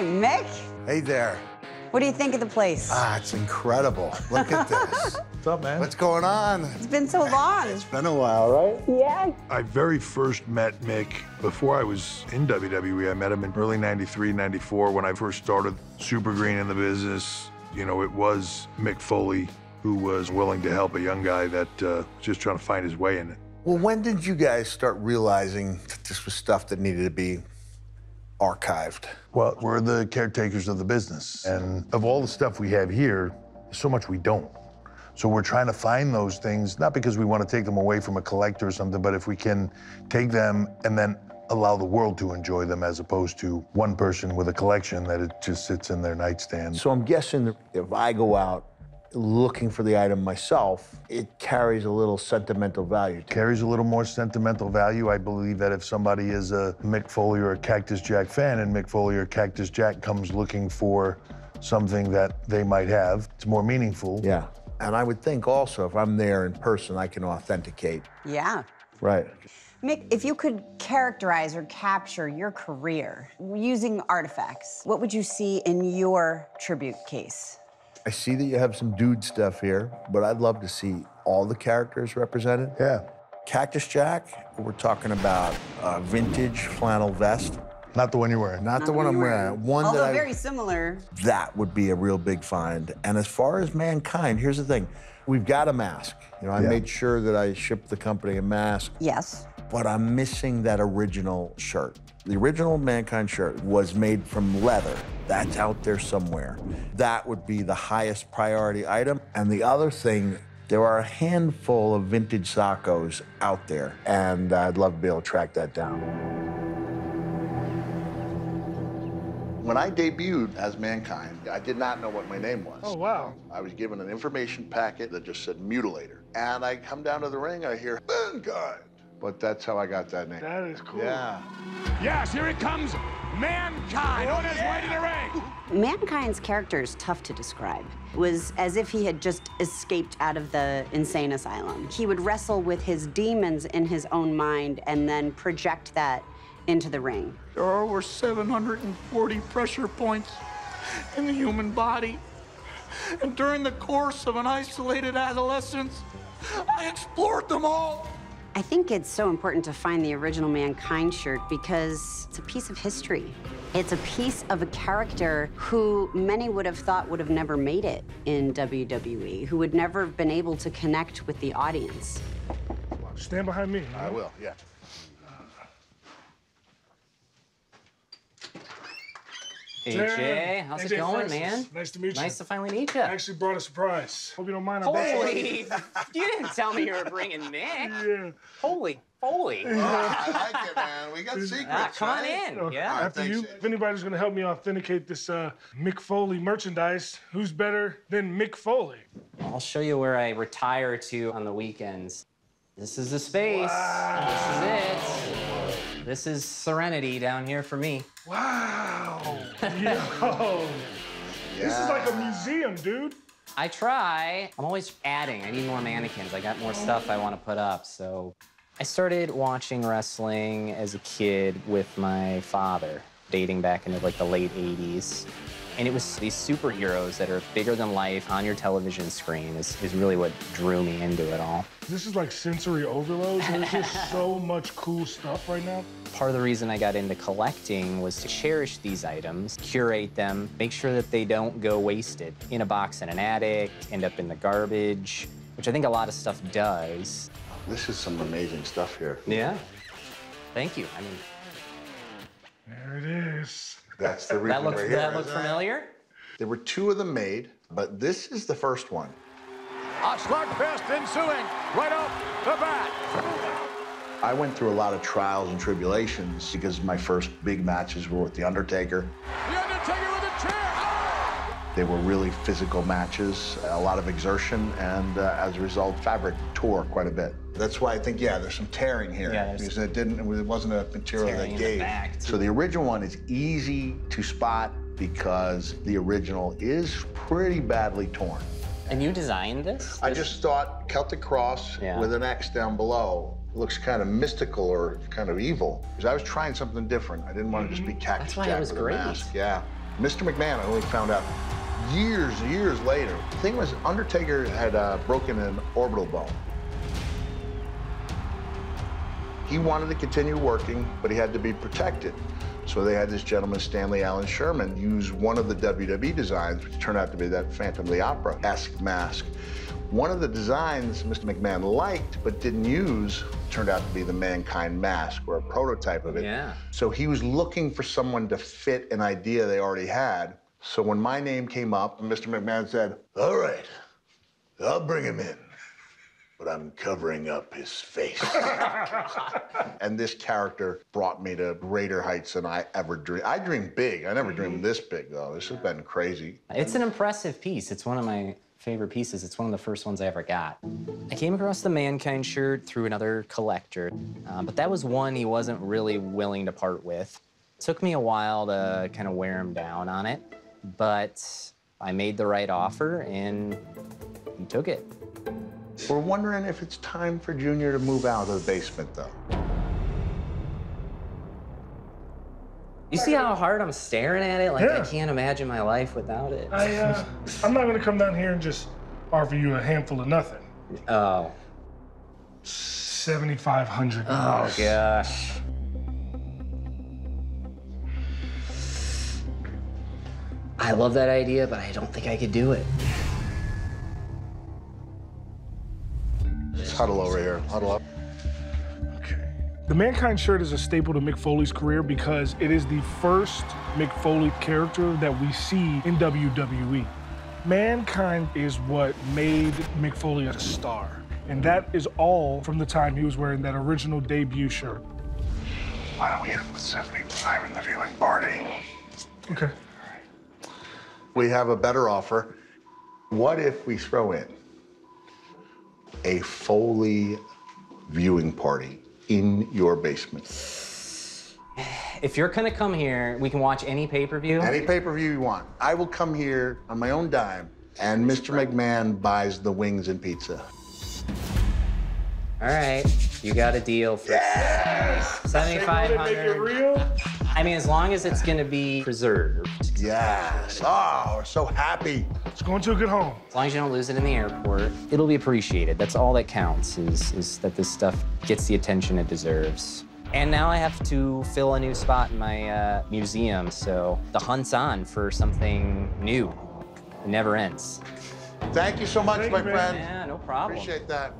Hey, Mick. Hey there. What do you think of the place? Ah, it's incredible. Look at this. What's up, man? What's going on? it's been so long. It's been a while, right? Yeah. I very first met Mick before I was in WWE. I met him in early 93, 94 when I first started Super Green in the business. You know, it was Mick Foley who was willing to help a young guy that uh, was just trying to find his way in it. Well, when did you guys start realizing that this was stuff that needed to be archived? Well, we're the caretakers of the business. And of all the stuff we have here, there's so much we don't. So we're trying to find those things, not because we want to take them away from a collector or something, but if we can take them and then allow the world to enjoy them as opposed to one person with a collection that it just sits in their nightstand. So I'm guessing if I go out looking for the item myself, it carries a little sentimental value to it. carries a little more sentimental value. I believe that if somebody is a Mick Foley or a Cactus Jack fan and Mick Foley or Cactus Jack comes looking for something that they might have, it's more meaningful. Yeah. And I would think also if I'm there in person, I can authenticate. Yeah. Right. Mick, if you could characterize or capture your career using artifacts, what would you see in your tribute case? I see that you have some dude stuff here, but I'd love to see all the characters represented. Yeah. Cactus Jack, we're talking about a vintage flannel vest. Not the one you're wearing. Not, the one I'm wearing. One Although that I, very similar. that would be a real big find. And as far as mankind, here's the thing: we've got a mask. You know, I Yeah. made sure that I shipped the company a mask, Yes. But I'm missing that original shirt. The original mankind shirt was made from leather. That's out there somewhere. That would be the highest priority item. And the other thing. There are a handful of vintage Sockos out there, and I'd love to be able to track that down. When I debuted as Mankind, I did not know what my name was. Oh, wow. I was given an information packet that just said mutilator. And I come down to the ring, I hear Mankind. But that's how I got that name. That is cool. Yeah. Yes, here it comes. Mankind on his way to the ring. Mankind's character is tough to describe. It was as if he had just escaped out of the insane asylum. He would wrestle with his demons in his own mind and then project that into the ring. There are over 740 pressure points in the human body. And during the course of an isolated adolescence, I explored them all. I think it's so important to find the original Mankind shirt because it's a piece of history. It's a piece of a character who many would have thought would have never made it in WWE, who would never have been able to connect with the audience. Stand behind me. I will, yeah. AJ, how's AJ it going, Francis. man? Nice to meet you. Nice to finally meet you. I actually brought a surprise. Hope you don't mind. I brought- Holy! you didn't tell me you were bringing Mick. Yeah. Holy, holy. I like it, man. We got secrets. Ah, come on right? in. Yeah. After thanks, you, AJ. if anybody's gonna help me authenticate this uh, Mick Foley merchandise, who's better than Mick Foley? I'll show you where I retire to on the weekends. This is the space. Wow. This is it. This is serenity down here for me. Wow. Yo. This is like a museum, dude. I try. I'm always adding. I need more mannequins. I got more stuff I want to put up. So I started watching wrestling as a kid with my father, dating back into like the late 80s. And it was these superheroes that are bigger than life on your television screen is, is really what drew me into it all. This is like sensory overload. There's just so much cool stuff right now. Part of the reason I got into collecting was to cherish these items, curate them, make sure that they don't go wasted in a box in an attic, end up in the garbage, which I think a lot of stuff does. This is some amazing stuff here. Yeah. Thank you. I mean, There it is. That's the reason that looks we're here, that look familiar. There were two of them made, but this is the first one. A slugfest ensuing right off the bat. I went through a lot of trials and tribulations because my first big matches were with The Undertaker. The Undertaker with a chair. They were really physical matches, a lot of exertion, and uh, as a result, fabric tore quite a bit. That's why I think, yeah, there's some tearing here Yeah, because it didn't, it wasn't a material that the gave. back, so the original one is easy to spot because the original is pretty badly torn. And you designed this? I This- just thought Celtic Cross Yeah. with an X down below looks kind of mystical or kind of evil. Because I was trying something different. I didn't want to just be Cactus That's why it was great. mask. Yeah. Mr. McMahon, I only found out years, years later. The thing was, Undertaker had uh, broken an orbital bone. He wanted to continue working, but he had to be protected. So they had this gentleman, Stanley Allan Sherman, use one of the WWE designs, which turned out to be that Phantom of the Opera-esque mask. One of the designs Mr. McMahon liked but didn't use turned out to be the Mankind mask or a prototype of it. Yeah. So he was looking for someone to fit an idea they already had. So when my name came up, Mr. McMahon said, All right, I'll bring him in, but I'm covering up his face. and this character brought me to greater heights than I ever dreamed. I dreamed big. I never dreamed this big, though. This has been crazy. It's an impressive piece. It's one of my favorite pieces. It's one of the first ones I ever got. I came across the Mankind shirt through another collector, uh, but that was one he wasn't really willing to part with. It took me a while to kind of wear him down on it, but I made the right offer and he took it. We're wondering if it's time for Junior to move out of the basement, though. You see how hard I'm staring at it? Like I can't imagine my life without it. I, uh, I'm not gonna come down here and just offer you a handful of nothing. Oh. Oh, Seventy-five hundred. oh gosh. I love that idea, but I don't think I could do it. Let's huddle over here. Huddle up. Okay. The Mankind shirt is a staple to Mick Foley's career because it is the first Mick Foley character that we see in WWE. Mankind is what made Mick Foley a star. And that is all from the time he was wearing that original debut shirt. Why don't we hit him with 75 in the viewing party? Okay. We have a better offer. What if we throw in a Foley viewing party in your basement? If you're gonna come here, we can watch any pay-per-view. Any pay per view you want. I will come here on my own dime, and Mr. McMahon buys the wings and pizza. All right, you got a deal for Make it real. I mean, as long as it's gonna be preserved. Yes. Oh, we're so happy. It's going to a good home. As long as you don't lose it in the airport, it'll be appreciated. That's all that counts is, is that this stuff gets the attention it deserves. And now I have to fill a new spot in my uh, museum, so the hunt's on for something new. It never ends. Thank you so much, Thank my you, man. friend. Yeah, no problem. Appreciate that.